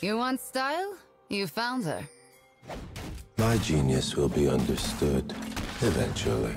You want style? You found her. My genius will be understood eventually.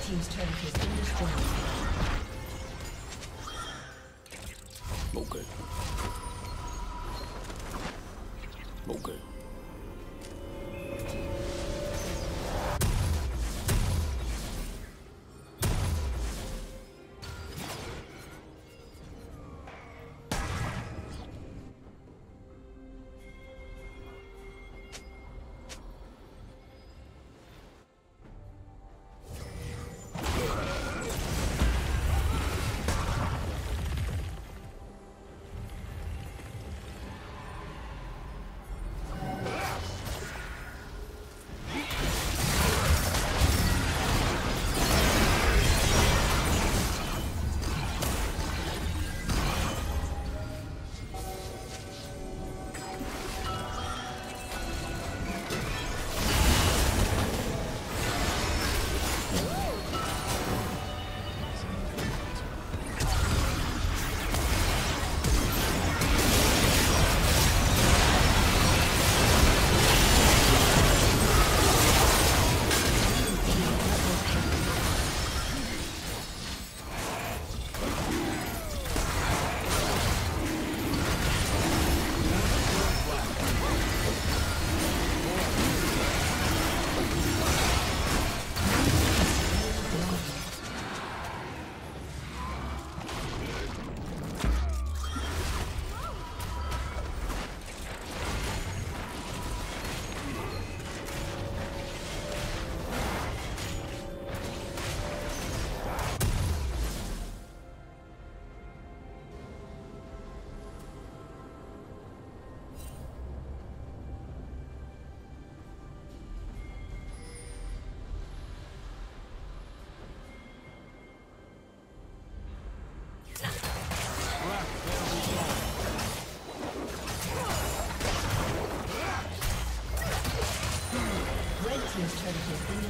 team's turret has been destroyed. Okay. Okay.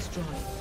Destroyed.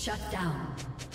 Shut down.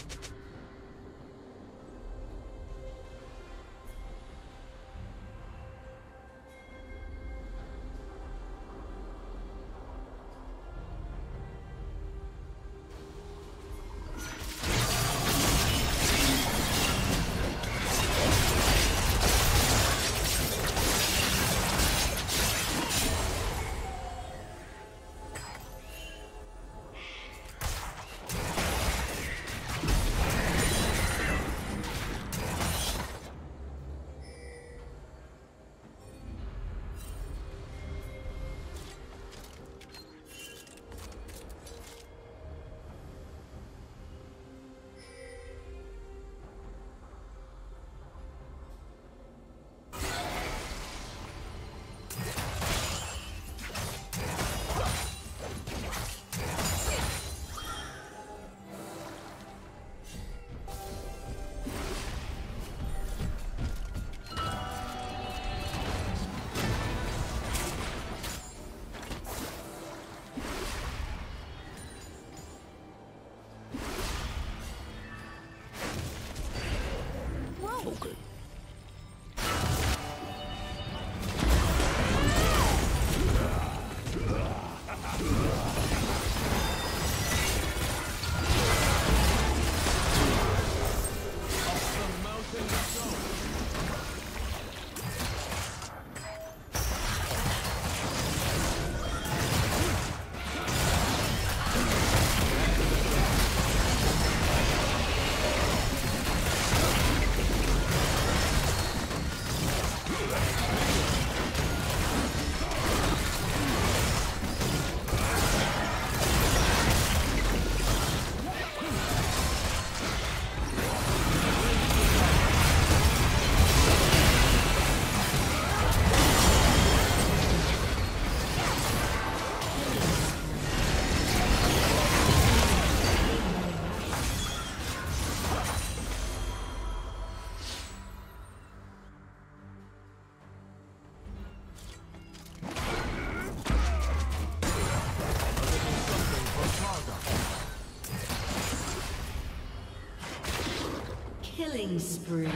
Killing spree. The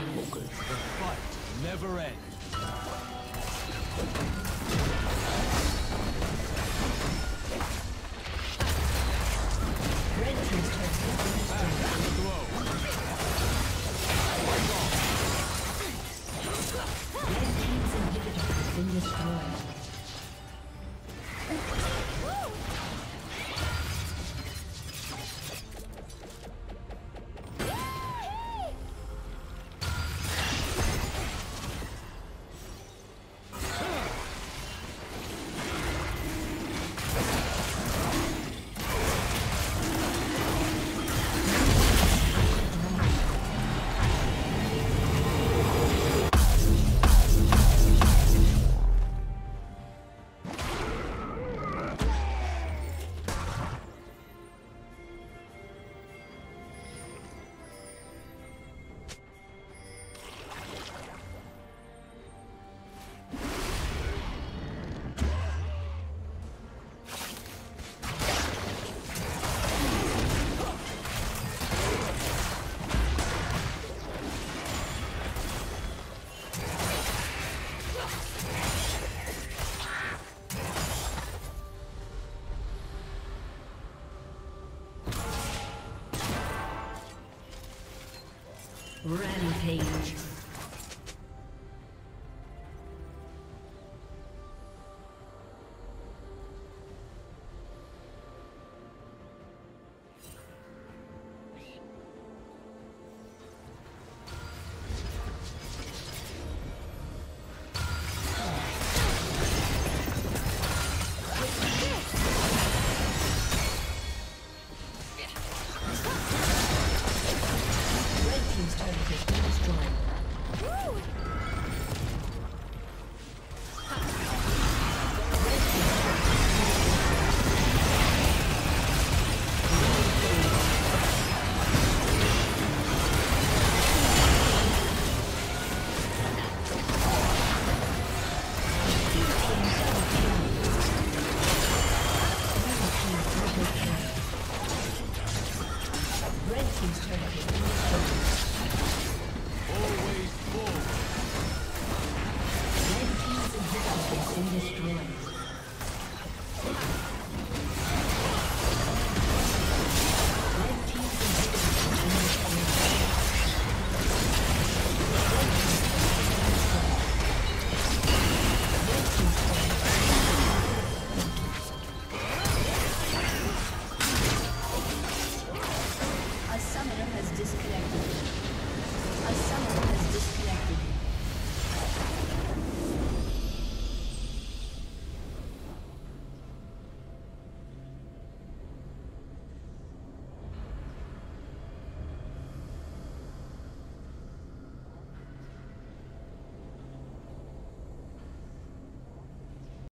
fight never ends.